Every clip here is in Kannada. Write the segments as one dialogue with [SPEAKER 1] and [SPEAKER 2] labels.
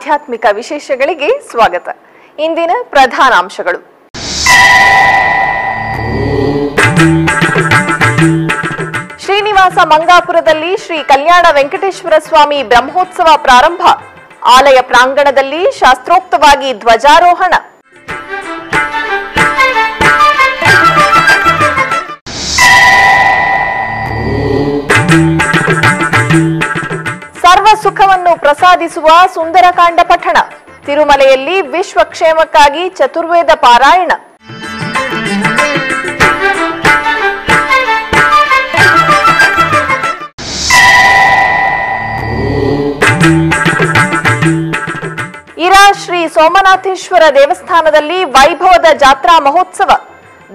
[SPEAKER 1] ಆಧ್ಯಾತ್ಮಿಕ ವಿಶೇಷಗಳಿಗೆ ಸ್ವಾಗತ. ಇಂದಿನ ಪ್ರಧಾನಾಂಶಗಳು ಶ್ರೀನಿವಾಸ ಮಂಗಾಪುರದಲ್ಲಿ ಶ್ರೀ ಕಲ್ಯಾಣ ವೆಂಕಟೇಶ್ವರ ಸ್ವಾಮಿ ಬ್ರಹ್ಮೋತ್ಸವ ಪ್ರಾರಂಭ. ಆಲಯ ಪ್ರಾಂಗಣದಲ್ಲಿ ಶಾಸ್ತ್ರೋಕ್ತವಾಗಿ ಧ್ವಜಾರೋಹಣ. ಸುಖವನ್ನು ಪ್ರಸಾದಿಸುವ ಸುಂದರಕಾಂಡ ಪಠಣ. ತಿರುಮಲೆಯಲ್ಲಿ ವಿಶ್ವ ಕ್ಷೇಮಕ್ಕಾಗಿ ಚತುರ್ವೇದ ಪಾರಾಯಣ. ಇರಾ ಶ್ರೀ ಸೋಮನಾಥೇಶ್ವರ ದೇವಸ್ಥಾನದಲ್ಲಿ ವೈಭವದ ಜಾತ್ರಾ ಮಹೋತ್ಸವ.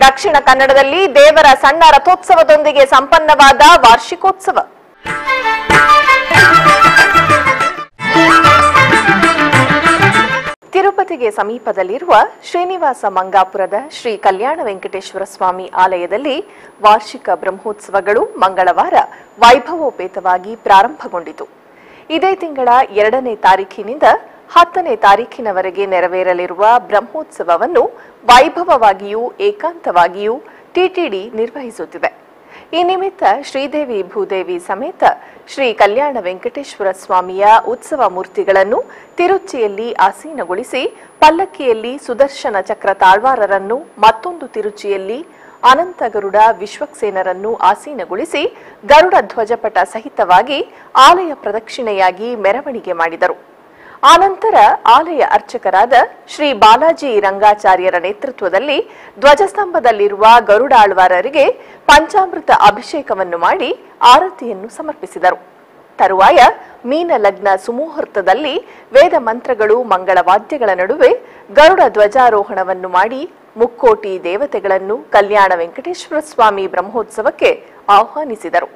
[SPEAKER 1] ದಕ್ಷಿಣ ಕನ್ನಡದಲ್ಲಿ ದೇವರ ಸಣ್ಣ ರಥೋತ್ಸವದೊಂದಿಗೆ ಸಂಪನ್ನವಾದ ವಾರ್ಷಿಕೋತ್ಸವ. ತಿರುಪತಿಗೆ ಸಮೀಪದಲ್ಲಿರುವ ಶ್ರೀನಿವಾಸ ಮಂಗಾಪುರದ ಶ್ರೀ ಕಲ್ಯಾಣ ವೆಂಕಟೇಶ್ವರ ಸ್ವಾಮಿ ಆಲಯದಲ್ಲಿ ವಾರ್ಷಿಕ ಬ್ರಹ್ಮೋತ್ಸವಗಳು ಮಂಗಳವಾರ ವೈಭವೋಪೇತವಾಗಿ ಪ್ರಾರಂಭಗೊಂಡಿತು. ಇದೇ ತಿಂಗಳ ಎರಡನೇ ತಾರೀಖಿನಿಂದ ಹತ್ತನೇ ತಾರೀಖಿನವರೆಗೆ ನೆರವೇರಲಿರುವ ಬ್ರಹ್ಮೋತ್ಸವವನ್ನು ವೈಭವವಾಗಿಯೂ ಏಕಾಂತವಾಗಿಯೂ ಟಿಟಿಡಿ ನಿರ್ವಹಿಸುತ್ತಿದೆ ಈ ನಿಮಿತ್ತ ಶ್ರೀದೇವಿ ಭೂದೇವಿ ಸಮೇತ ಶ್ರೀ ಕಲ್ಯಾಣ ವೆಂಕಟೇಶ್ವರ ಸ್ವಾಮಿಯ ಉತ್ಸವ ಮೂರ್ತಿಗಳನ್ನು ತಿರುಚಿಯಲ್ಲಿ ಆಸೀನಗೊಳಿಸಿ ಪಲ್ಲಕ್ಕಿಯಲ್ಲಿ ಸುದರ್ಶನ ಚಕ್ರ ತಾಳ್ವಾರರನ್ನು ಮತ್ತೊಂದು ತಿರುಚಿಯಲ್ಲಿ ಅನಂತ ಗರುಡ ವಿಶ್ವಕ್ಸೇನರನ್ನು ಆಸೀನಗೊಳಿಸಿ ಗರುಡ ಧ್ವಜಪಟ ಸಹಿತವಾಗಿ ಆಲಯ ಪ್ರದಕ್ಷಿಣೆಯಾಗಿ ಮೆರವಣಿಗೆ ಮಾಡಿದರು. ಆನಂತರ ಆಲಯ ಅರ್ಚಕರಾದ ಶ್ರೀ ಬಾಲಾಜಿ ರಂಗಾಚಾರ್ಯರ ನೇತೃತ್ವದಲ್ಲಿ ಧ್ವಜಸ್ತಂಭದಲ್ಲಿರುವ ಗರುಡಾಳ್ವಾರರಿಗೆ ಪಂಚಾಮೃತ ಅಭಿಷೇಕವನ್ನು ಮಾಡಿ ಆರತಿಯನ್ನು ಸಮರ್ಪಿಸಿದರು. ತರುವಾಯ ಮೀನ ಲಗ್ನ ಸುಮುಹೂರ್ತದಲ್ಲಿ ವೇದ ಮಂತ್ರಗಳು ಮಂಗಳವಾದ್ಯಗಳ ನಡುವೆ ಗರುಡ ಧ್ವಜಾರೋಹಣವನ್ನು ಮಾಡಿ ಮುಕ್ಕೋಟಿ ದೇವತೆಗಳನ್ನು ಕಲ್ಯಾಣ ವೆಂಕಟೇಶ್ವರ ಸ್ವಾಮಿ ಬ್ರಹ್ಮೋತ್ಸವಕ್ಕೆ ಆಹ್ವಾನಿಸಿದರು.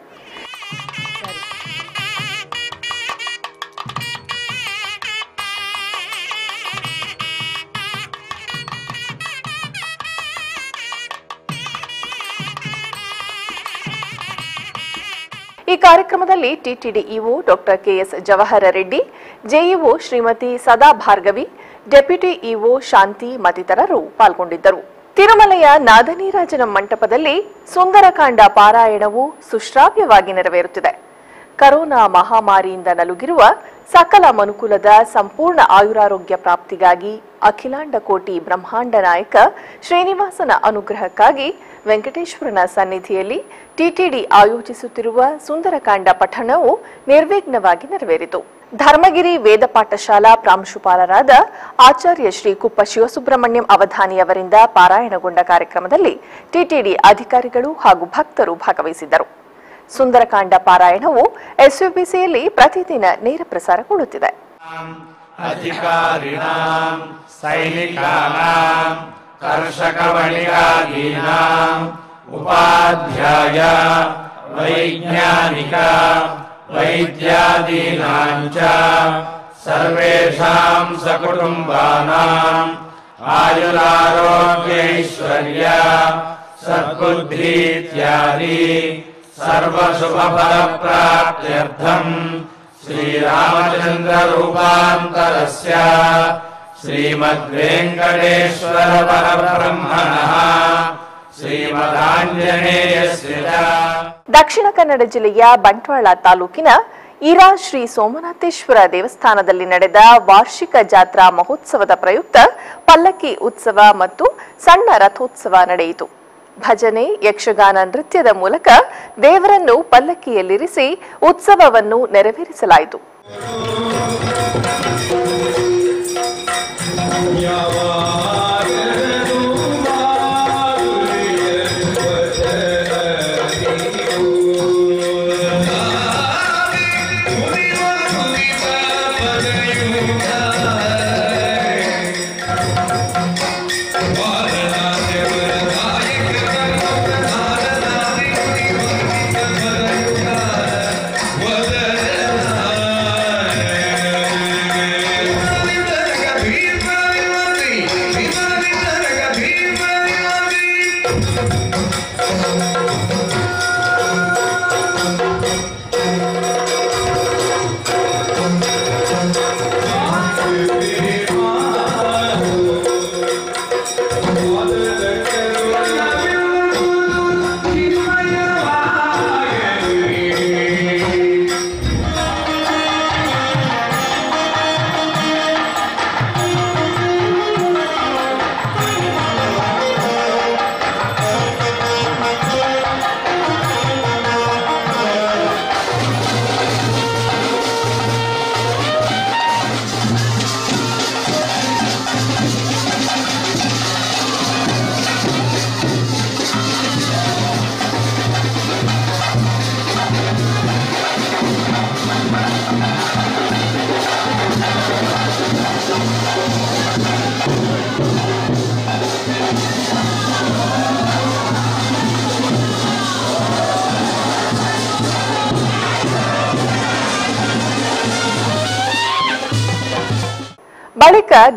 [SPEAKER 1] ಕಾರ್ಯಕ್ರಮದಲ್ಲಿ TTD EO doctor KS Jawahar Reddy, JEO Shrimati Sada Bhargavi deputy EO ಶಾಂತಿ ಮತ್ತಿತರರು ಪಾಲ್ಗೊಂಡಿದ್ದರು. ತಿರುಮಲೆಯ ನಾದನೀರಾಜನ ಮಂಟಪದಲ್ಲಿ ಸುಂದರಕಾಂಡ ಪಾರಾಯಣವು ಸುಶ್ರಾವ್ಯವಾಗಿ ನೆರವೇರುತ್ತಿದೆ. ಕರೋನಾ ಮಹಾಮಾರಿಯಿಂದ ನಲುಗಿರುವ ಸಕಲ ಮನುಕುಲದ ಸಂಪೂರ್ಣ ಆಯುರಾರೋಗ್ಯ ಪ್ರಾಪ್ತಿಗಾಗಿ ಅಖಿಲಾಂಡ ಕೋಟಿ ಬ್ರಹ್ಮಾಂಡ ನಾಯಕ ಶ್ರೀನಿವಾಸನ ಅನುಗ್ರಹಕ್ಕಾಗಿ ವೆಂಕಟೇಶ್ವರನ ಸನ್ನಿಧಿಯಲ್ಲಿ ಟಿಟಿಡಿ ಆಯೋಜಿಸುತ್ತಿರುವ ಸುಂದರಕಾಂಡ ಪಠಣವು ನಿರ್ವಿಘ್ನವಾಗಿ ನೆರವೇರಿತು. ಧರ್ಮಗಿರಿ ವೇದ ಪಾಠಶಾಲಾ ಪ್ರಾಂಶುಪಾಲರಾದ ಆಚಾರ್ಯ ಶ್ರೀ ಕುಪ್ಪ ಶಿವಸುಬ್ರಹ್ಮಣ್ಯಂ ಅವಧಾನಿಯವರಿಂದ ಪಾರಾಯಣಗೊಂಡ ಕಾರ್ಯಕ್ರಮದಲ್ಲಿ ಟಿಟಿಡಿ ಅಧಿಕಾರಿಗಳು ಹಾಗೂ ಭಕ್ತರು ಭಾಗವಹಿಸಿದ್ದರು. ಸುಂದರಕಾಂಡ ಪಾರಾಯಣವು ಎಸ್ಯುಬಿಸಿಯಲ್ಲಿ ಪ್ರತಿದಿನ ನೇರ ಪ್ರಸಾರಗೊಳ್ಳುತ್ತಿದೆ
[SPEAKER 2] ಅಧಿಕಾರಿಣಾಂ, ಸೈನಿಕಾನಾಂ ಕರ್ಷಕ ಬಳಿಗಾಗಿನಾಂ ಉಪಾಧ್ಯಾಯ, ವೈಜ್ಞಾನಿಕ ವೈದ್ಯಾದೀನಾಂಚ ಸರ್ವೇಷಾಂ ಸಕುಟುಂಬಾನಾಂ, ಆಯುರಾರೋಗ್ಯೈಶ್ವರ್ಯ, ಸದ್ಬುದ್ಧಿ ಇತ್ಯಾದಿ. सर्वशुभफलप्राप्त्यर्थम् श्रीरामचन्द्ररूपान्तरस्य श्रीमद्वेङ्कटेश्वरपरब्रह्मणः श्रीमदाञ्जनेयस्य च
[SPEAKER 1] ದಕ್ಷಿಣ ಕನ್ನಡ ಜಿಲ್ಲೆಯ ಬಂಟ್ವಾಳ ತಾಲೂಕಿನ ಇರಾ ಶ್ರೀ ಸೋಮನಾಥೇಶ್ವರ ದೇವಸ್ಥಾನದಲ್ಲಿ ನಡೆದ ವಾರ್ಷಿಕ ಜಾತ್ರಾ ಮಹೋತ್ಸವದ ಪ್ರಯುಕ್ತ ಪಲ್ಲಕ್ಕಿ ಉತ್ಸವ ಮತ್ತು ಸಣ್ಣ ರಥೋತ್ಸವ ನಡೆಯಿತು ಭಜನೆ ಯಕ್ಷಗಾನ ನೃತ್ಯದ ಮೂಲಕ ದೇವರನ್ನು ಪಲ್ಲಕ್ಕಿಯಲ್ಲಿರಿಸಿ ಉತ್ಸವವನ್ನು ನೆರವೇರಿಸಲಾಯಿತು.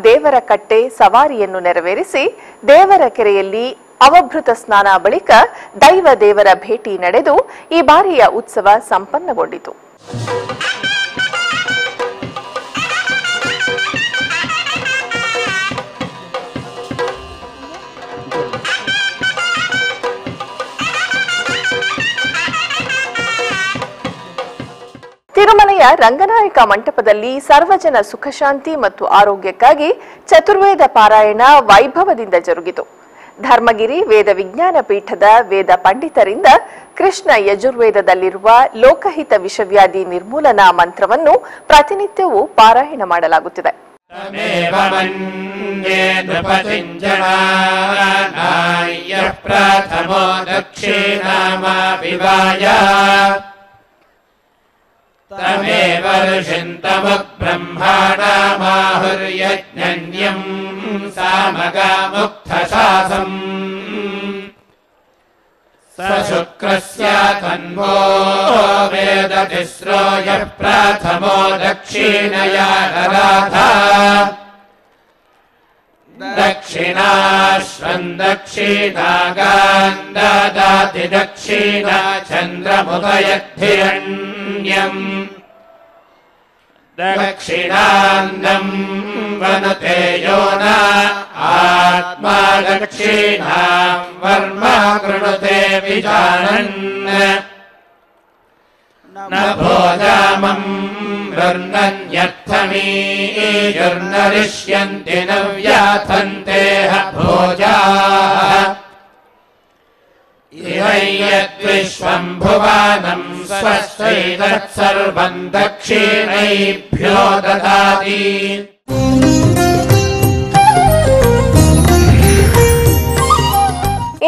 [SPEAKER 1] ದೇವರ ಕಟ್ಟೆ ಸವಾರಿಯನ್ನು ನೆರವೇರಿಸಿ ದೇವರ ಕೆರೆಯಲ್ಲಿ ಅವಭೃತ ಸ್ನಾನ ಬಳಿಕ ದೈವ ದೇವರ ಭೇಟಿ ನಡೆದು ಈ ಬಾರಿಯ ಉತ್ಸವ ಸಂಪನ್ನಗೊಂಡಿತು. ರಂಗನಾಯಕ ಮಂಟಪದಲ್ಲಿ ಸರ್ವಜನ ಸುಖಶಾಂತಿ ಮತ್ತು ಆರೋಗ್ಯಕ್ಕಾಗಿ ಚತುರ್ವೇದ ಪಾರಾಯಣ ವೈಭವದಿಂದ ಜರುಗಿತು. ಧರ್ಮಗಿರಿ ವೇದ ವಿಜ್ಞಾನ ಪೀಠದ ವೇದ ಪಂಡಿತರಿಂದ ಕೃಷ್ಣ ಯಜುರ್ವೇದದಲ್ಲಿರುವ ಲೋಕಹಿತ ವಿಷವ್ಯಾಧಿ ನಿರ್ಮೂಲನಾ ಮಂತ್ರವನ್ನು ಪ್ರತಿನಿತ್ಯವೂ ಪಾರಾಯಣ ಮಾಡಲಾಗುತ್ತಿದೆ.
[SPEAKER 2] ಪ್ರಥಮೋ तमेव ऋषिन्तमुब्रह्माणामाहुर्यज्ञन्यम् सामगामुक्थशासम् स शुक्रस्य तन्वो वेदतिस्रो यः प्रथमो दक्षिणया ददाथ दक्षिणाश्वम् दक्षिणागान् ददाति दक्षिणा चन्द्रमुदयद्धिरण्यम् दक्षिणान्नम् वनुते यो न आत्मा दक्षिणाम् वर्म कृणुते विजानन् न भोजामम् वृन्दन्यर्थमीयुर्नरिष्यन्ति न व्याथन्ते ह भोजाः यद्विश्वम् भुवानम् स्वस्यैतत्सर्वम् दक्षिणैभ्यो ददाति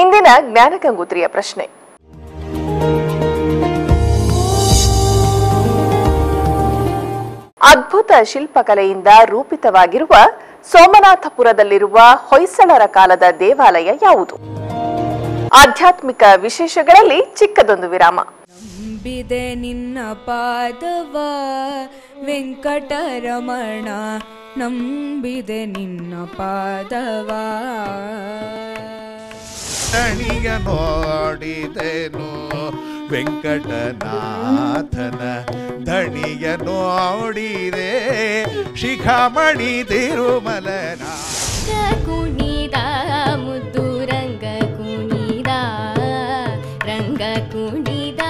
[SPEAKER 1] ಇಂದಿನ ಜ್ಞಾನಗಂಗೋತ್ರಿಯ ಪ್ರಶ್ನೆ ಅದ್ಭುತ ಶಿಲ್ಪಕಲೆಯಿಂದ ರೂಪಿತವಾಗಿರುವ ಸೋಮನಾಥಪುರದಲ್ಲಿರುವ ಹೊಯ್ಸಳರ ಕಾಲದ ದೇವಾಲಯ ಯಾವುದು? ಆಧ್ಯಾತ್ಮಿಕ ವಿಶೇಷಗಳಲ್ಲಿ ಚಿಕ್ಕದೊಂದು ವಿರಾಮ.
[SPEAKER 3] ನಂಬಿದೆ ನಿನ್ನ ಪಾದವ ವೆಂಕಟರಮಣ ನಂಬಿದೆ ನಿನ್ನ ಪಾದವ.
[SPEAKER 4] ನೋಡಿದೆನು ವೆಂಕಟನಾಥನ ದಣಿಯ ನೋಡಿದೆ ಶಿಖಾಮಣಿ ತಿರುಮಲನ
[SPEAKER 5] ಕುಣಿದ ಮುದ್ದು ರಂಗ ಕುಣಿದ ರಂಗ ಕುಣಿದ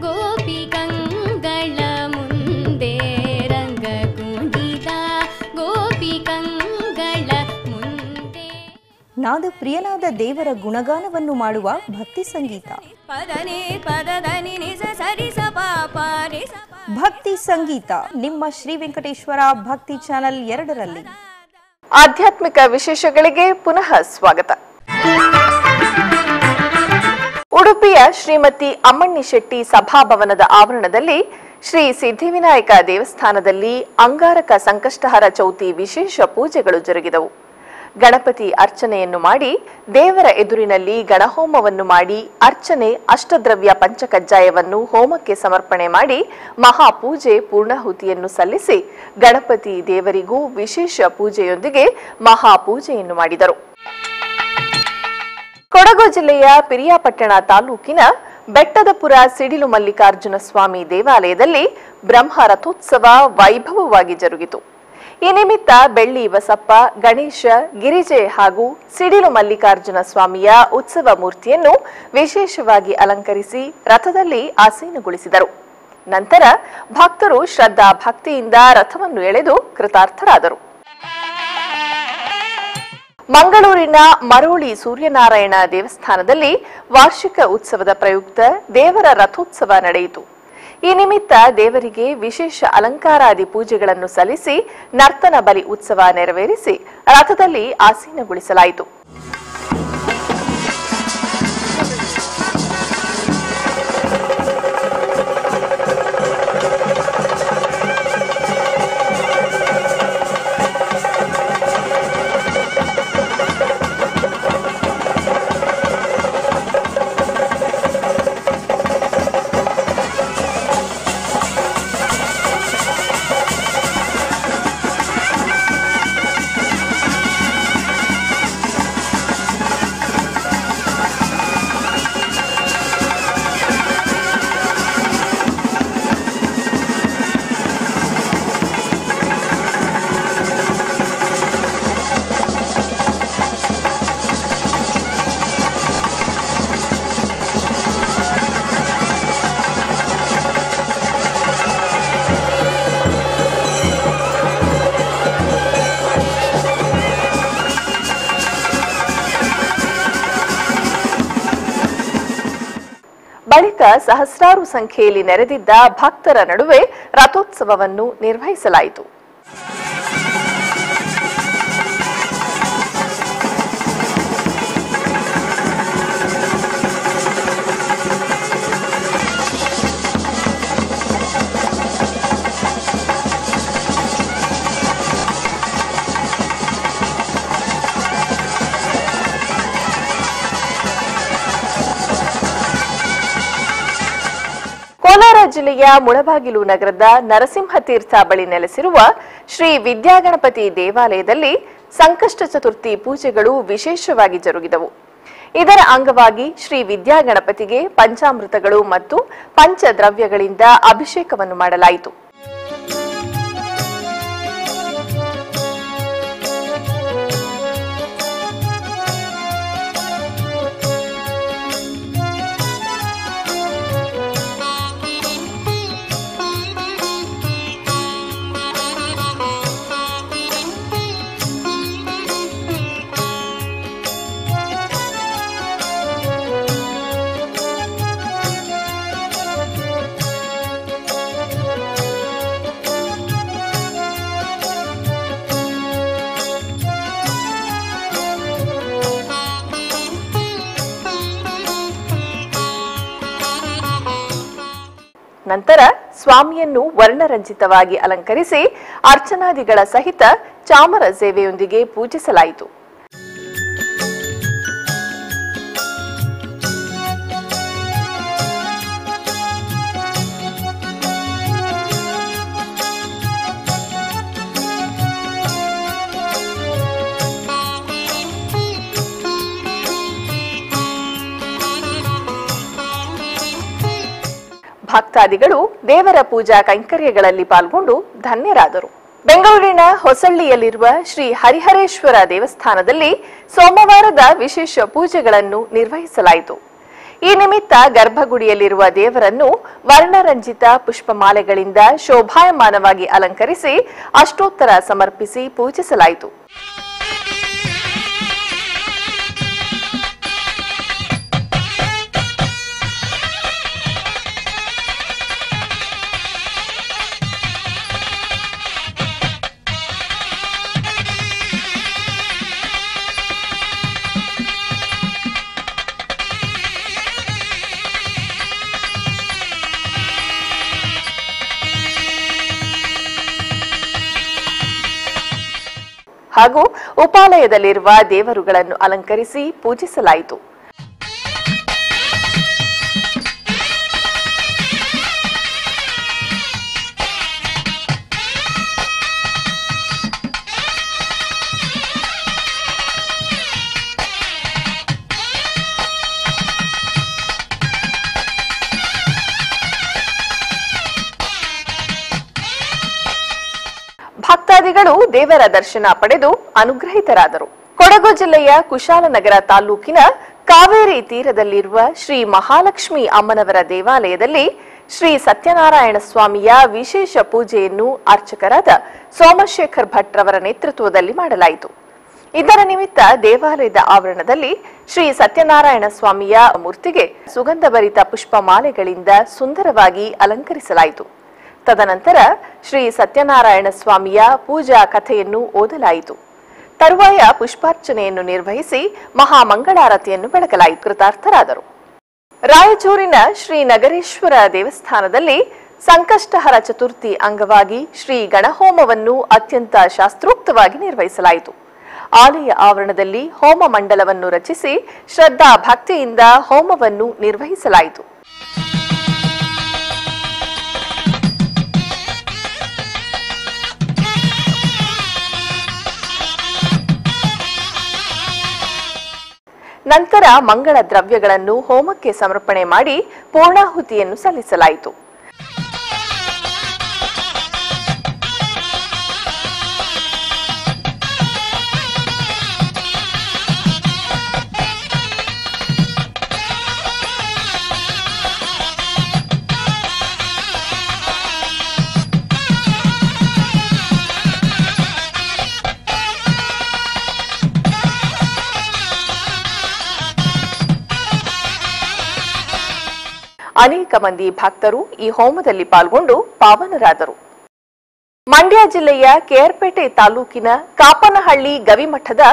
[SPEAKER 5] ಗೋಪಿಕಂಗಳ ಮುಂದೆ. ರಂಗ ಕುಣಿದ ಗೋಪಿಕಂಗಳ ಮುಂದೆ.
[SPEAKER 6] ನಾದ ಪ್ರಿಯನಾದ ದೇವರ ಗುಣಗಾನವನ್ನು ಮಾಡುವ ಭಕ್ತಿ ಸಂಗೀತ.
[SPEAKER 5] ಪದನೇ ಪದದನಿ ನಿಸ ಸರಿಸ ಪಾಪ
[SPEAKER 6] ಭಕ್ತಿ ಸಂಗೀತ, ನಿಮ್ಮ ಶ್ರೀ ವೆಂಕಟೇಶ್ವರ ಭಕ್ತಿ ಚಾನೆಲ್ ಎರಡರಲ್ಲಿ.
[SPEAKER 1] ಆಧ್ಯಾತ್ಮಿಕ ವಿಶೇಷಗಳಿಗೆ ಪುನಃ ಸ್ವಾಗತ. ಉಡುಪಿಯ ಶ್ರೀಮತಿ ಅಮ್ಮಣ್ಣಿ ಶೆಟ್ಟಿ ಸಭಾಭವನದ ಆವರಣದಲ್ಲಿ ಶ್ರೀ ಸಿದ್ಧಿವಿನಾಯಕ ದೇವಸ್ಥಾನದಲ್ಲಿ ಅಂಗಾರಕ ಸಂಕಷ್ಟಹರ ಚೌತಿ ವಿಶೇಷ ಪೂಜೆಗಳು ಜರುಗಿದವು. ಗಣಪತಿ ಅರ್ಚನೆಯನ್ನು ಮಾಡಿ ದೇವರ ಎದುರಿನಲ್ಲಿ ಗಣಹೋಮವನ್ನು ಮಾಡಿ ಅರ್ಚನೆ ಅಷ್ಟದ್ರವ್ಯ ಪಂಚಕಜ್ಜಾಯವನ್ನು ಹೋಮಕ್ಕೆ ಸಮರ್ಪಣೆ ಮಾಡಿ ಮಹಾಪೂಜೆ ಪೂರ್ಣಾಹುತಿಯನ್ನು ಸಲ್ಲಿಸಿ ಗಣಪತಿ ದೇವರಿಗೂ ವಿಶೇಷ ಪೂಜೆಯೊಂದಿಗೆ ಮಹಾಪೂಜೆಯನ್ನು ಮಾಡಿದರು. ಕೊಡಗು ಜಿಲ್ಲೆಯ ಪಿರಿಯಾಪಟ್ಟಣ ತಾಲೂಕಿನ ಬೆಟ್ಟದಪುರ ಸಿಡಿಲು ಮಲ್ಲಿಕಾರ್ಜುನ ಸ್ವಾಮಿ ದೇವಾಲಯದಲ್ಲಿ ಬ್ರಹ್ಮ ರಥೋತ್ಸವ ವೈಭವವಾಗಿ ಜರುಗಿತು. ಈ ನಿಮಿತ್ತ ಬೆಳ್ಳಿ ಬಸಪ್ಪ, ಗಣೇಶ, ಗಿರಿಜೆ ಹಾಗೂ ಸಿಡಿಲು ಮಲ್ಲಿಕಾರ್ಜುನ ಸ್ವಾಮಿಯ ಉತ್ಸವ ಮೂರ್ತಿಯನ್ನು ವಿಶೇಷವಾಗಿ ಅಲಂಕರಿಸಿ ರಥದಲ್ಲಿ ಆಸೀನಗೊಳಿಸಿದರು. ನಂತರ ಭಕ್ತರು ಶ್ರದ್ಧಾ ಭಕ್ತಿಯಿಂದ ರಥವನ್ನು ಎಳೆದು ಕೃತಾರ್ಥರಾದರು. ಮಂಗಳೂರಿನ ಮರೋಳಿ ಸೂರ್ಯನಾರಾಯಣ ದೇವಸ್ಥಾನದಲ್ಲಿ ವಾರ್ಷಿಕ ಉತ್ಸವದ ಪ್ರಯುಕ್ತ ದೇವರ ರಥೋತ್ಸವ ನಡೆಯಿತು. ಈ ನಿಮಿತ್ತ ದೇವರಿಗೆ ವಿಶೇಷ ಅಲಂಕಾರಾದಿ ಪೂಜೆಗಳನ್ನು ಸಲ್ಲಿಸಿ ನರ್ತನ ಬಲಿ ಉತ್ಸವ ನೆರವೇರಿಸಿ ರಥದಲ್ಲಿ ಆಸೀನಗೊಳಿಸಲಾಯಿತು. ಸಹಸ್ರಾರು ಸಂಖ್ಯೆಯಲ್ಲಿ ನೆರೆದಿದ್ದ ಭಕ್ತರ ನಡುವೆ ರಥೋತ್ಸವವನ್ನು ನಿರ್ವಹಿಸಲಾಯಿತು. ಜಿಲ್ಲೆಯ ಮುಳಬಾಗಿಲು ನಗರದ ನರಸಿಂಹತೀರ್ಥ ಬಳಿ ನೆಲೆಸಿರುವ ಶ್ರೀ ವಿದ್ಯಾಗಣಪತಿ ದೇವಾಲಯದಲ್ಲಿ ಸಂಕಷ್ಟ ಚತುರ್ಥಿ ಪೂಜೆಗಳು ವಿಶೇಷವಾಗಿ ಜರುಗಿದವು. ಇದರ ಅಂಗವಾಗಿ ಶ್ರೀ ವಿದ್ಯಾಗಣಪತಿಗೆ ಪಂಚಾಮೃತಗಳು ಮತ್ತು ಪಂಚದ್ರವ್ಯಗಳಿಂದ ಅಭಿಷೇಕವನ್ನು ಮಾಡಲಾಯಿತು. ನಂತರ ಸ್ವಾಮಿಯನ್ನು ವರ್ಣರಂಜಿತವಾಗಿ ಅಲಂಕರಿಸಿ ಅರ್ಚನಾದಿಗಳ ಸಹಿತ ಚಾಮರ ಸೇವೆಯೊಂದಿಗೆ ಪೂಜಿಸಲಾಯಿತು. ಭಕ್ತಾದಿಗಳು ದೇವರ ಪೂಜಾ ಕೈಂಕರ್ಯಗಳಲ್ಲಿ ಪಾಲ್ಗೊಂಡು ಧನ್ಯರಾದರು. ಬೆಂಗಳೂರಿನ ಹೊಸಳ್ಳಿಯಲ್ಲಿರುವ ಶ್ರೀ ಹರಿಹರೇಶ್ವರ ದೇವಸ್ಥಾನದಲ್ಲಿ ಸೋಮವಾರದ ವಿಶೇಷ ಪೂಜೆಗಳನ್ನು ನಿರ್ವಹಿಸಲಾಯಿತು. ಈ ನಿಮಿತ್ತ ಗರ್ಭಗುಡಿಯಲ್ಲಿರುವ ದೇವರನ್ನು ವರ್ಣರಂಜಿತ ಪುಷ್ಪಮಾಲೆಗಳಿಂದ ಶೋಭಾಯಮಾನವಾಗಿ ಅಲಂಕರಿಸಿ ಅಷ್ಟೋತ್ತರ ಸಮರ್ಪಿಸಿ ಪೂಜಿಸಲಾಯಿತು. ಹಾಗೂ ಉಪಾಲಯದಲ್ಲಿರುವ ದೇವರುಗಳನ್ನು ಅಲಂಕರಿಸಿ ಪೂಜಿಸಲಾಯಿತು. ಭಕ್ತಾದಿಗಳು ದೇವರ ದರ್ಶನ ಪಡೆದು ಅನುಗ್ರಹಿತರಾದರು. ಕೊಡಗು ಜಿಲ್ಲೆಯ ಕುಶಾಲನಗರ ತಾಲೂಕಿನ ಕಾವೇರಿ ತೀರದಲ್ಲಿರುವ ಶ್ರೀ ಮಹಾಲಕ್ಷ್ಮಿ ಅಮ್ಮನವರ ದೇವಾಲಯದಲ್ಲಿ ಶ್ರೀ ಸತ್ಯನಾರಾಯಣ ಸ್ವಾಮಿಯ ವಿಶೇಷ ಪೂಜೆಯನ್ನು ಅರ್ಚಕರಾದ ಸೋಮಶೇಖರ್ ಭಟ್ ರವರ ನೇತೃತ್ವದಲ್ಲಿ ಮಾಡಲಾಯಿತು. ಇದರ ನಿಮಿತ್ತ ದೇವಾಲಯದ ಆವರಣದಲ್ಲಿ ಶ್ರೀ ಸತ್ಯನಾರಾಯಣ ಸ್ವಾಮಿಯ ಮೂರ್ತಿಗೆ ಸುಗಂಧಭರಿತ ಪುಷ್ಪಮಾಲೆಗಳಿಂದ ಸುಂದರವಾಗಿ ಅಲಂಕರಿಸಲಾಯಿತು. ತದನಂತರ ಶ್ರೀ ಸತ್ಯನಾರಾಯಣ ಸ್ವಾಮಿಯ ಪೂಜಾ ಕಥೆಯನ್ನು ಓದಲಾಯಿತು. ತರುವಾಯ ಪುಷ್ಪಾರ್ಚನೆಯನ್ನು ನಿರ್ವಹಿಸಿ ಮಹಾಮಂಗಳಾರತಿಯನ್ನು ಬೆಳಗಲಾಯಿತು ಕೃತಾರ್ಥರಾದರು. ರಾಯಚೂರಿನ ಶ್ರೀ ನಗರೇಶ್ವರ ದೇವಸ್ಥಾನದಲ್ಲಿ ಸಂಕಷ್ಟಹರ ಚತುರ್ಥಿ ಅಂಗವಾಗಿ ಶ್ರೀ ಗಣಹೋಮವನ್ನು ಅತ್ಯಂತ ಶಾಸ್ತ್ರೋಕ್ತವಾಗಿ ನಿರ್ವಹಿಸಲಾಯಿತು. ಆಲಯ ಆವರಣದಲ್ಲಿ ಹೋಮ ಮಂಡಲವನ್ನು ರಚಿಸಿ ಶ್ರದ್ಧಾ ಭಕ್ತಿಯಿಂದ ಹೋಮವನ್ನು ನಿರ್ವಹಿಸಲಾಯಿತು. ನಂತರ ಮಂಗಳ ದ್ರವ್ಯಗಳನ್ನು ಹೋಮಕ್ಕೆ ಸಮರ್ಪಣೆ ಮಾಡಿ ಪೂರ್ಣಾಹುತಿಯನ್ನು ಸಲ್ಲಿಸಲಾಯಿತು. ಅನೇಕ ಮಂದಿ ಭಕ್ತರು ಈ ಹೋಮದಲ್ಲಿ ಪಾಲ್ಗೊಂಡು ಪಾವನರಾದರು. ಮಂಡ್ಯ ಜಿಲ್ಲೆಯ ಕೇರ್ಪೇಟೆ ತಾಲೂಕಿನ ಕಾಪನಹಳ್ಳಿ ಗವಿಮಠದ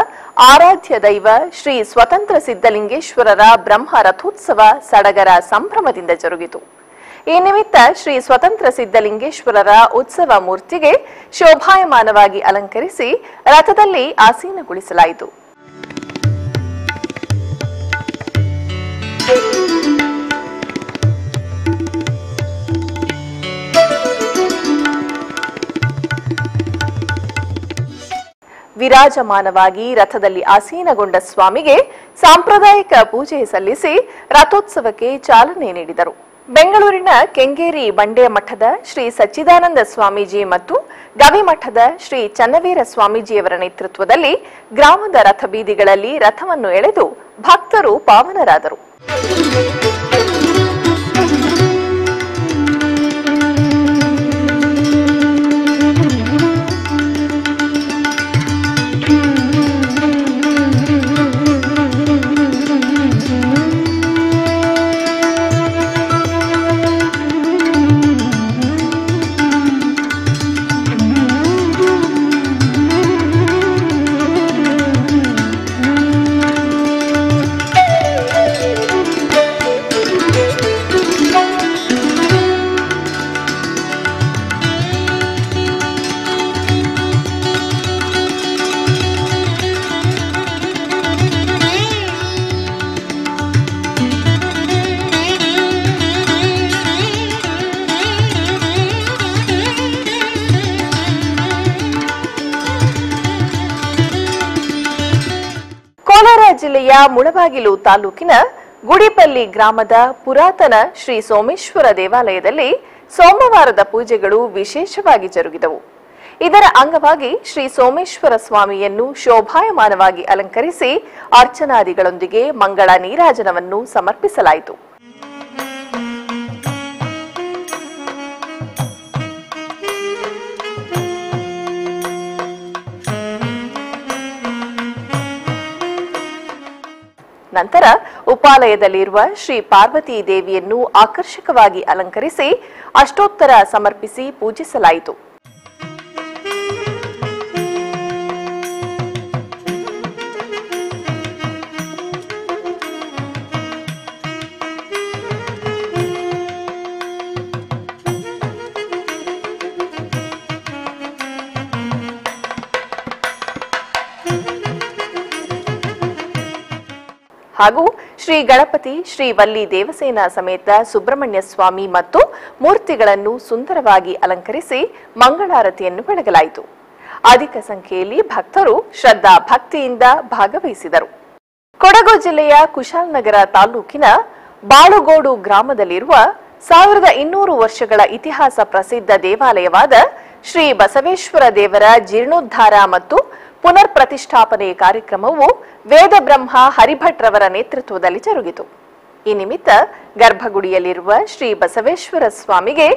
[SPEAKER 1] ಆರಾಧ್ಯ ದೈವ ಶ್ರೀ ಸ್ವತಂತ್ರ ಸಿದ್ದಲಿಂಗೇಶ್ವರರ ಬ್ರಹ್ಮ ರಥೋತ್ಸವ ಸಡಗರ ಸಂಭ್ರಮದಿಂದ ಜರುಗಿತು. ಈ ನಿಮಿತ್ತ ಶ್ರೀ ಸ್ವತಂತ್ರ ಸಿದ್ದಲಿಂಗೇಶ್ವರರ ಉತ್ಸವ ಮೂರ್ತಿಗೆ ಶೋಭಾಯಮಾನವಾಗಿ ಅಲಂಕರಿಸಿ ರಥದಲ್ಲಿ ಆಸೀನಗೊಳಿಸಲಾಯಿತು. ವಿರಾಜಮಾನವಾಗಿ ರಥದಲ್ಲಿ ಆಸೀನಗೊಂಡ ಸ್ವಾಮಿಗೆ ಸಾಂಪ್ರದಾಯಿಕ ಪೂಜೆ ಸಲ್ಲಿಸಿ ರಥೋತ್ಸವಕ್ಕೆ ಚಾಲನೆ ನೀಡಿದರು. ಬೆಂಗಳೂರಿನ ಕೆಂಗೇರಿ ಬಂಡೆ ಮಠದ ಶ್ರೀ ಸಚ್ಚಿದಾನಂದ ಸ್ವಾಮೀಜಿ ಮತ್ತು ಗವಿಮಠದ ಶ್ರೀ ಚನ್ನವೀರ ಸ್ವಾಮೀಜಿಯವರ ನೇತೃತ್ವದಲ್ಲಿ ಗ್ರಾಮದ ರಥ ಬೀದಿಗಳಲ್ಲಿ ರಥವನ್ನು ಎಳೆದು ಭಕ್ತರು ಪಾವನರಾದರು. ಮುಳಬಾಗಿಲು ತಾಲೂಕಿನ ಗುಡಿಪಲ್ಲಿ ಗ್ರಾಮದ ಪುರಾತನ ಶ್ರೀ ಸೋಮೇಶ್ವರ ದೇವಾಲಯದಲ್ಲಿ ಸೋಮವಾರದ ಪೂಜೆಗಳು ವಿಶೇಷವಾಗಿ ಜರುಗಿದವು. ಇದರ ಅಂಗವಾಗಿ ಶ್ರೀ ಸೋಮೇಶ್ವರ ಸ್ವಾಮಿಯನ್ನು ಶೋಭಾಯಮಾನವಾಗಿ ಅಲಂಕರಿಸಿ ಅರ್ಚನಾದಿಗಳೊಂದಿಗೆ ಮಂಗಳ ನೀರಾಜನವನ್ನು ಸಮರ್ಪಿಸಲಾಯಿತು. ನಂತರ ಉಪಾಲಯದಲ್ಲಿರುವ ಶ್ರೀ ಪಾರ್ವತಿ ದೇವಿಯನ್ನು ಆಕರ್ಷಕವಾಗಿ ಅಲಂಕರಿಸಿ ಅಷ್ಟೋತ್ತರ ಸಮರ್ಪಿಸಿ ಪೂಜಿಸಲಾಯಿತು. ಹಾಗೂ ಶ್ರೀ ಗಣಪತಿ, ಶ್ರೀ ವಲ್ಲಿ ದೇವಸೇನ ಸಮೇತ ಸುಬ್ರಹ್ಮಣ್ಯ ಸ್ವಾಮಿ ಮತ್ತು ಮೂರ್ತಿಗಳನ್ನು ಸುಂದರವಾಗಿ ಅಲಂಕರಿಸಿ ಮಂಗಳಾರತಿಯನ್ನು ಬೆಳಗಲಾಯಿತು. ಅಧಿಕ ಸಂಖ್ಯೆಯಲ್ಲಿ ಭಕ್ತರು ಶ್ರದ್ಧಾ ಭಕ್ತಿಯಿಂದ ಭಾಗವಹಿಸಿದರು. ಕೊಡಗು ಜಿಲ್ಲೆಯ ಕುಶಾಲನಗರ ತಾಲೂಕಿನ ಬಾಳುಗೋಡು ಗ್ರಾಮದಲ್ಲಿರುವ ಸಾವಿರದ ಇನ್ನೂರು ವರ್ಷಗಳ ಇತಿಹಾಸ ಪ್ರಸಿದ್ಧ ದೇವಾಲಯವಾದ ಶ್ರೀ ಬಸವೇಶ್ವರ ದೇವರ ಜೀರ್ಣೋದ್ಧಾರ ಮತ್ತು ಪುನರ್ ಪ್ರತಿಷ್ಠಾಪನೆ ಕಾರ್ಯಕ್ರಮವು ವೇದ ಬ್ರಹ್ಮ ಹರಿಭಟ್ರವರ ನೇತೃತ್ವದಲ್ಲಿ ಜರುಗಿತು. ಈ ನಿಮಿತ್ತ ಗರ್ಭಗುಡಿಯಲ್ಲಿರುವ ಶ್ರೀ ಬಸವೇಶ್ವರ ಸ್ವಾಮಿಗೆ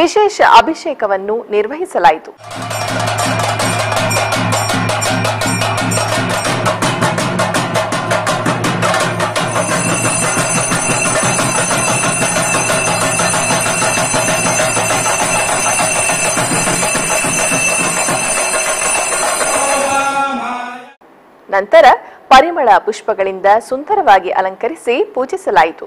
[SPEAKER 1] ವಿಶೇಷ ಅಭಿಷೇಕವನ್ನು ನಿರ್ವಹಿಸಲಾಯಿತು. ನಂತರ ಪರಿಮಳ ಪುಷ್ಪಗಳಿಂದ ಸುಂದರವಾಗಿ ಅಲಂಕರಿಸಿ ಪೂಜಿಸಲಾಯಿತು.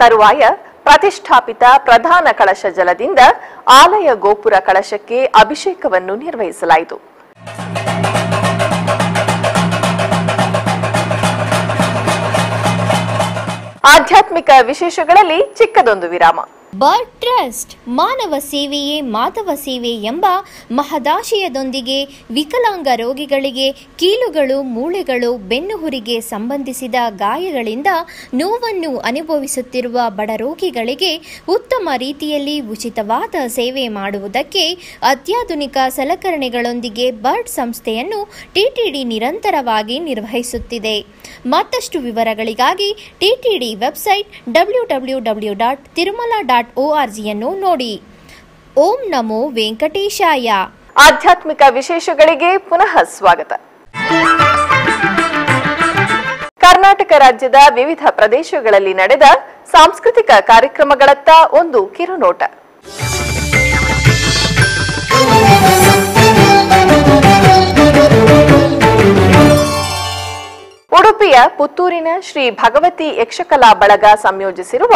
[SPEAKER 1] ತರುವಾಯ ಪ್ರತಿಷ್ಠಾಪಿತ ಪ್ರಧಾನ ಕಳಶ ಜಲದಿಂದ ಆಲಯ ಗೋಪುರ ಕಳಶಕ್ಕೆ ಅಭಿಷೇಕವನ್ನು ನಿರ್ವಹಿಸಲಾಯಿತು. ಆಧ್ಯಾತ್ಮಿಕ ವಿಶೇಷಗಳಲ್ಲಿ ಚಿಕ್ಕದೊಂದು ವಿರಾಮ.
[SPEAKER 7] ಬರ್ಡ್ ಟ್ರಸ್ಟ್ ಮಾನವ ಸೇವೆಯೇ ಮಾಧವ ಸೇವೆ ಎಂಬ ಮಹದಾಶಯದೊಂದಿಗೆ ವಿಕಲಾಂಗ ರೋಗಿಗಳಿಗೆ ಕೀಲುಗಳು, ಮೂಳೆಗಳು, ಬೆನ್ನುಹುರಿಗೆ ಸಂಬಂಧಿಸಿದ ಗಾಯಗಳಿಂದ ನೋವನ್ನು ಅನುಭವಿಸುತ್ತಿರುವ ಬಡ ರೋಗಿಗಳಿಗೆ ಉತ್ತಮ ರೀತಿಯಲ್ಲಿ ಉಚಿತವಾದ ಸೇವೆ ಮಾಡುವುದಕ್ಕೆ ಅತ್ಯಾಧುನಿಕ ಸಲಕರಣೆಗಳೊಂದಿಗೆ ಬರ್ಡ್ ಸಂಸ್ಥೆಯನ್ನು ಟಿಟಿಡಿ ನಿರಂತರವಾಗಿ ನಿರ್ವಹಿಸುತ್ತಿದೆ. ಮತ್ತಷ್ಟು ವಿವರಗಳಿಗಾಗಿ TTD website W W W dot Tirumala dot R ಜಿಯನ್ನು ನೋಡಿ. ಓಂ ನಮೋ ವೆಂಕಟೇಶಾಯ.
[SPEAKER 1] ಆಧ್ಯಾತ್ಮಿಕ ವಿಶೇಷಗಳಿಗೆ ಪುನಃ ಸ್ವಾಗತ. ಕರ್ನಾಟಕ ರಾಜ್ಯದ ವಿವಿಧ ಪ್ರದೇಶಗಳಲ್ಲಿ ನಡೆದ ಸಾಂಸ್ಕೃತಿಕ ಕಾರ್ಯಕ್ರಮಗಳತ್ತ ಒಂದು ಕಿರುನೋಟ. ಉಡುಪಿಯ ಪುತ್ತೂರಿನ ಶ್ರೀ ಭಗವತಿ ಯಕ್ಷಕಲಾ ಬಳಗ ಸಂಯೋಜಿಸಿರುವ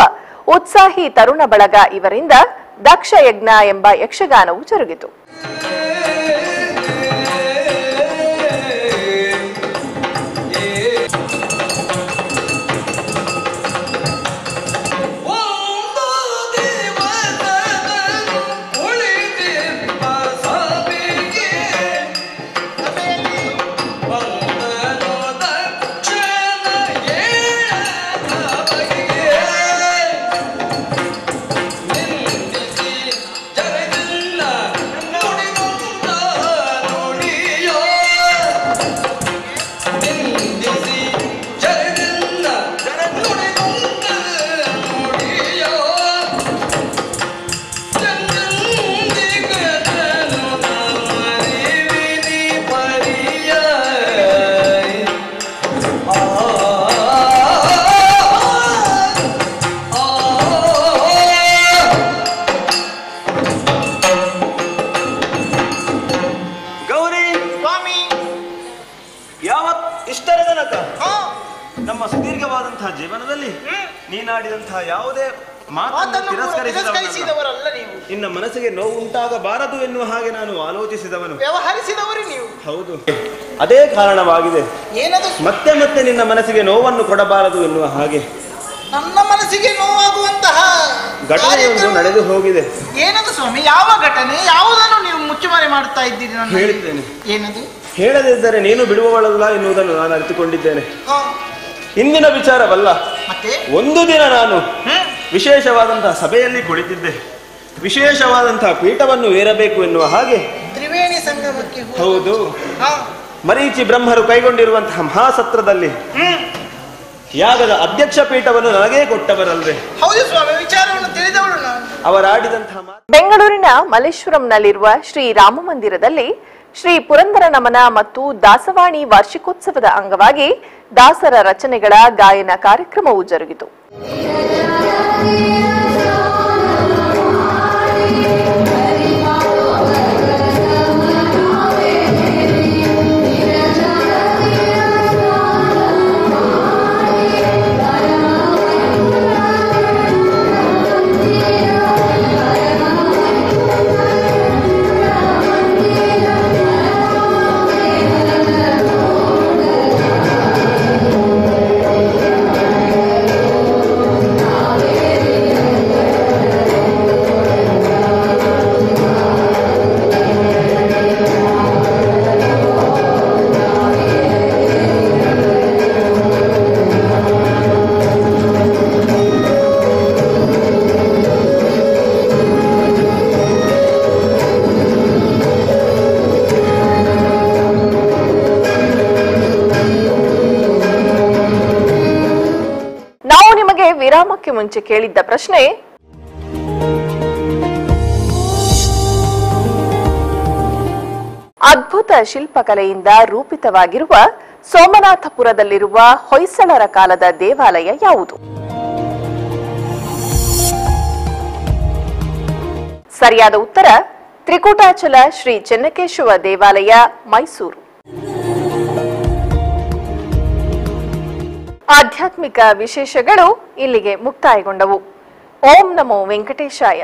[SPEAKER 1] ಉತ್ಸಾಹಿ ತರುಣ ಬಳಗ ಇವರಿಂದ ದಕ್ಷ ಯಜ್ಞ ಎಂಬ ಯಕ್ಷಗಾನವು ಜರುಗಿತು.
[SPEAKER 8] ಮನಸ್ಸಿಗೆ ನೋವು ಉಂಟಾಗಬಾರದು ಎನ್ನುವ ಹಾಗೆ ನಾನು ಆಲೋಚಿಸಿದವನು.
[SPEAKER 9] ವ್ಯವಹರಿಸಿದವರು ನೀವು.
[SPEAKER 8] ಹೌದು. ಅದೇ ಕಾರಣವಾಗಿದೆ.
[SPEAKER 9] ಏನದು?
[SPEAKER 8] ಮತ್ತೆ ಮತ್ತೆ ನಿನ್ನ ಮನಸ್ಸಿಗೆ ನೋವನ್ನು ಕೊಡಬಾರದು ಎನ್ನುವ ಹಾಗೆ.
[SPEAKER 9] ನನ್ನ ಮನಸ್ಸಿಗೆ ನೋವಾಗುವಂತಹ
[SPEAKER 8] ಘಟನೆಯೊಂದು ನಡೆದು ಹೋಗಿದೆ.
[SPEAKER 9] ಏನದು ಸ್ವಾಮಿ? ಯಾವ ಘಟನೆ? ಯಾವುದನ್ನು ನೀವು ಮುಚ್ಚುಮರೆ ಮಾಡುತ್ತಾ ಇದ್ದೀರಿ ನಾನು
[SPEAKER 8] ಹೇಳಿದ್ದೇನೆ.
[SPEAKER 9] ಏನದು?
[SPEAKER 8] ಹೇಳದಿದ್ದರೆ ನೀನು ಬಿಡುವವಳಲ್ಲ ಎನ್ನುವುದನ್ನು ನಾನು ಅರಿತುಕೊಂಡಿದ್ದೇನೆ. ಇಂದಿನ ವಿಚಾರವಲ್ಲ. ಒಂದು ದಿನ ನಾನು? ವಿಶೇಷವಾದಂತಹ ಸಭೆಯಲ್ಲಿ ಕುಳಿತಿದ್ದೆ. ವಿಶೇಷವಾದಂತಹ ಪೀಠವನ್ನು ಏರಬೇಕು ಎನ್ನುವ ಹಾಗೆ.
[SPEAKER 9] ತ್ರಿವೇಣಿ ಸಂಗಮಕ್ಕೆ ಹೋಗಿ-
[SPEAKER 8] ಹೌದು.
[SPEAKER 9] ಹಾ,
[SPEAKER 8] ಮರೀಚಿ ಬ್ರಹ್ಮರು ಕೈಗೊಂಡಿರುವಂತಹ ಮಹಾಸತ್ರದಲ್ಲಿ. ಯಾಗದ ಅಧ್ಯಕ್ಷ ಪೀಠವನ್ನು ನನಗೇ ಕೊಟ್ಟವರಲ್ವೇ.
[SPEAKER 9] ಹೌದು ಸ್ವಾಮಿ ವಿಚಾರವನ್ನು ತಿಳಿದವಳು ನಾನು.
[SPEAKER 8] ಅವರಾಡಿದಂತಹ
[SPEAKER 1] ಬೆಂಗಳೂರಿನ ಮಲ್ಲೇಶ್ವರಂನಲ್ಲಿರುವ ಶ್ರೀ ರಾಮ ಮಂದಿರದಲ್ಲಿ ಶ್ರೀ ಪುರಂದರ ನಮನ ಮತ್ತು ದಾಸವಾಣಿ ವಾರ್ಷಿಕೋತ್ಸವದ ಅಂಗವಾಗಿ ದಾಸರ ರಚನೆಗಳ ಗಾಯನ ಕಾರ್ಯಕ್ರಮವು ಜರುಗಿತು. ವಿರಾಮಕ್ಕೆ ಮುಂಚೆ ಕೇಳಿದ್ದ ಪ್ರಶ್ನೆ, ಅದ್ಭುತ ಶಿಲ್ಪಕಲೆಯಿಂದ ರೂಪಿತವಾಗಿರುವ ಸೋಮನಾಥಪುರದಲ್ಲಿರುವ ಹೊಯ್ಸಳರ ಕಾಲದ ದೇವಾಲಯ ಯಾವುದು? ಸರಿಯಾದ ಉತ್ತರ, ತ್ರಿಕೂಟಾಚಲ ಶ್ರೀ ಚೆನ್ನಕೇಶವ ದೇವಾಲಯ, ಮೈಸೂರು. ಆಧ್ಯಾತ್ಮಿಕ ವಿಶೇಷಗಳು ಇಲ್ಲಿಗೆ ಮುಕ್ತಾಯಗೊಂಡವು. ಓಂ ನಮೋ ವೆಂಕಟೇಶಾಯ.